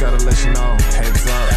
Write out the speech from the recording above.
gotta let you know, heads up.